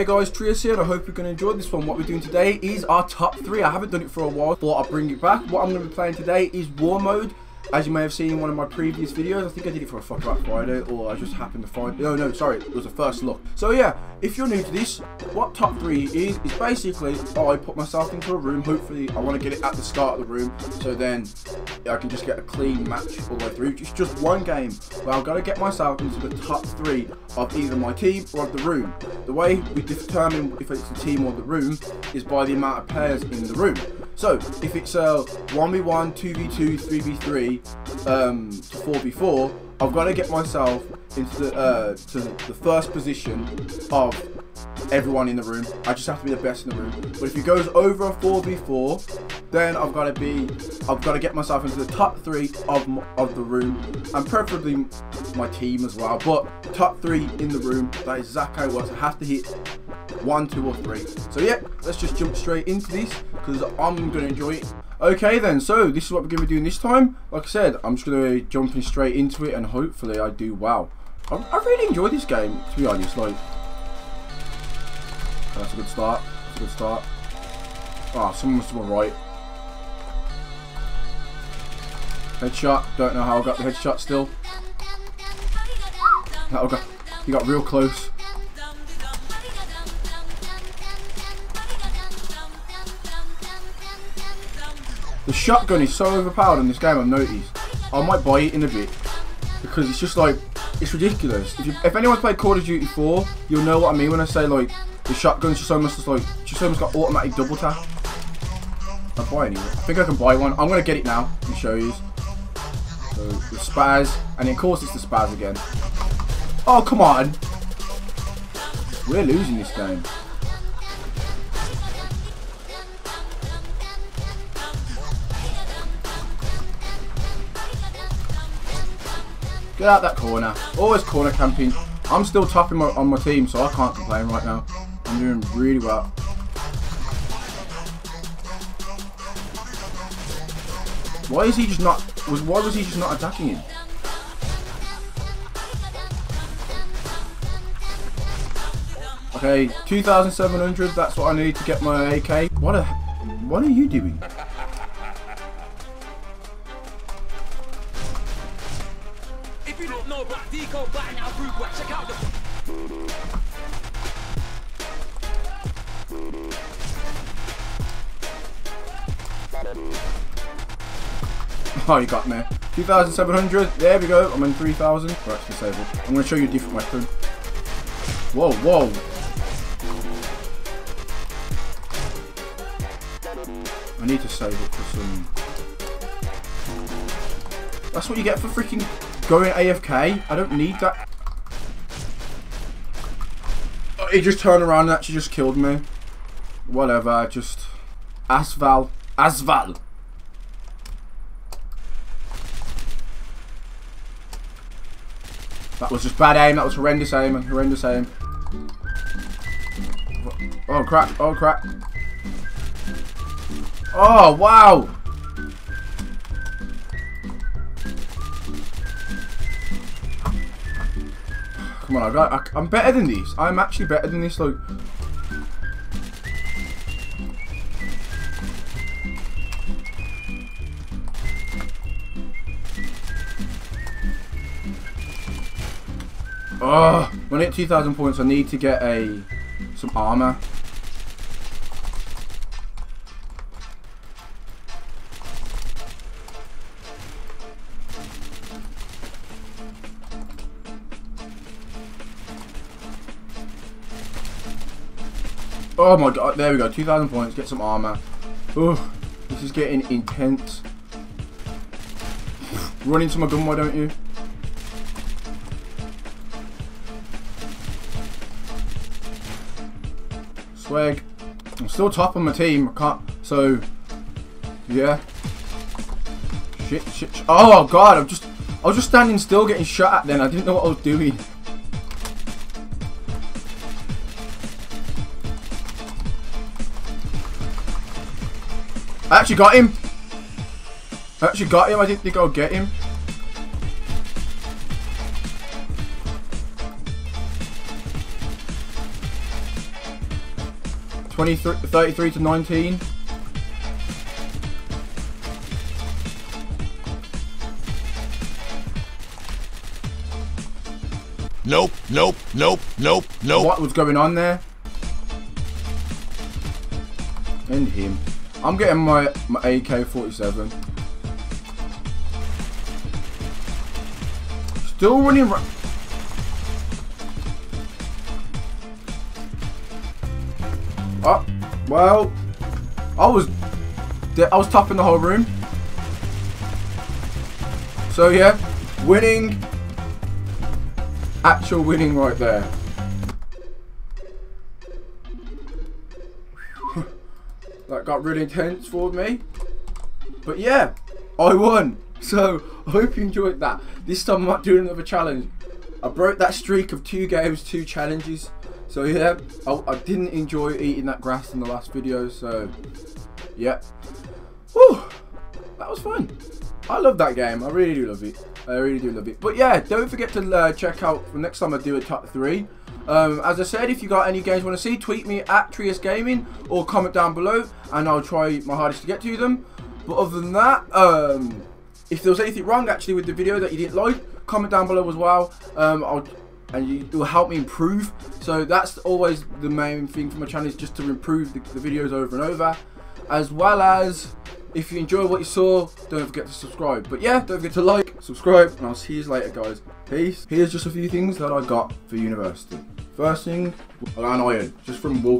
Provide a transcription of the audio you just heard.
Hey guys, Trious here, I hope you're going to enjoy this one. What we're doing today is our top three. I haven't done it for a while, but I'd bring it back. What I'm going to be playing today is Warmode. As you may have seen in one of my previous videos, I think I did it for a Fuck About Friday, or I just happened to find... No, oh, no, sorry, it was a first look. So yeah, if you're new to this, what top three is, is basically, oh, I put myself into a room, hopefully I want to get it at the start of the room, so then I can just get a clean match all the way through. It's just one game, but I've got to get myself into the top three of either my team or of the room. The way we determine if it's the team or the room is by the amount of players in the room. So, if it's a 1v1, 2v2, 3v3, um, to 4v4, I've got to get myself into the, uh, to the first position of everyone in the room. I just have to be the best in the room. But if it goes over a 4v4, then I've got to be, I've got to get myself into the top three of, of the room, and preferably my team as well. But top three in the room, that is exactly it works. I have to hit one, two, or three. So yeah, let's just jump straight into this because I'm going to enjoy it. Okay then, so this is what we're going to be doing this time. Like I said, I'm just going to be jumping straight into it and hopefully I do well. I, I really enjoy this game, to be honest. Like, that's a good start. That's a good start. Oh, someone must have been right. Headshot. Don't know how I got the headshot still. That got, he got real close. The shotgun is so overpowered in this game, I've noticed. I might buy it in a bit. Because it's just like, it's ridiculous. If, you, if anyone's played Call of Duty 4, you'll know what I mean when I say like, the shotgun's just almost just like, just almost got automatic double tap. I'll buy it. I think I can buy one. I'm going to get it now and show you. So, the spaz, and of course it's the spaz again. Oh, come on. We're losing this game. Get out that corner. Always corner camping. I'm still topping on my team, so I can't complain right now. I'm doing really well. Why is he just not... Was Why was he just not attacking him? Okay, 2,700, that's what I need to get my AK. What a... What are you doing? If you don't know about Deco now group check out the Oh, you got me. 2,700. There we go. I'm in 3,000. Right, disabled. I'm going to show you a different weapon. Whoa, whoa. I need to save it for some... That's what you get for freaking going AFK. I don't need that. Oh, he just turned around and actually just killed me. Whatever, just... Asval. Asval. That was just bad aim. That was horrendous aim horrendous aim. Oh crap! Oh crap! Oh wow! Come on, I got. I, I'm better than these. I'm actually better than this. Like. Oh, when I hit 2,000 points, I need to get a some armor. Oh my god, there we go, 2,000 points, get some armor. Oh, this is getting intense. Run into my gun, why don't you? Swag. I'm still top on my team. I can't. So, yeah. Shit, shit, shit. Oh god, I'm just. I was just standing still, getting shot at. Then I didn't know what I was doing. I actually got him. I actually got him. I didn't think I would get him. 23, 33 to 19. Nope, nope, nope, nope, nope. What was going on there? And him. I'm getting my, my AK-47. Still running Oh, well, I was, I was top in the whole room. So yeah, winning, actual winning right there. that got really intense for me. But yeah, I won. So I hope you enjoyed that. This time I'm not doing another challenge. I broke that streak of two games, two challenges. So yeah, I, I didn't enjoy eating that grass in the last video. So yeah, Whew, that was fun. I love that game. I really do love it. I really do love it. But yeah, don't forget to uh, check out for next time I do a top three. Um, as I said, if you got any games you want to see, tweet me at Trious Gaming or comment down below, and I'll try my hardest to get to them. But other than that, um, if there was anything wrong actually with the video that you didn't like, comment down below as well. Um, I'll and you, it will help me improve. So that's always the main thing for my channel is just to improve the, the videos over and over, as well as if you enjoy what you saw, don't forget to subscribe. But yeah, don't forget to like, subscribe, and I'll see you later, guys. Peace. Here's just a few things that I got for university. First thing, an iron, just from walking.